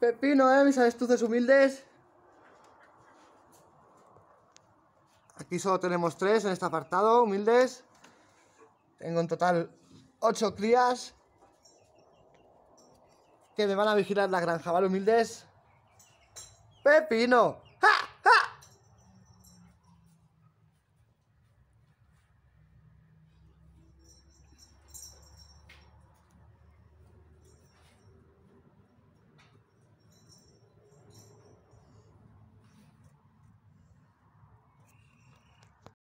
Pepino, ¿eh? Mis avestruces humildes. Aquí solo tenemos tres en este apartado, humildes. Tengo en total ocho crías que me van a vigilar la granja, ¿vale, humildes? Pepino.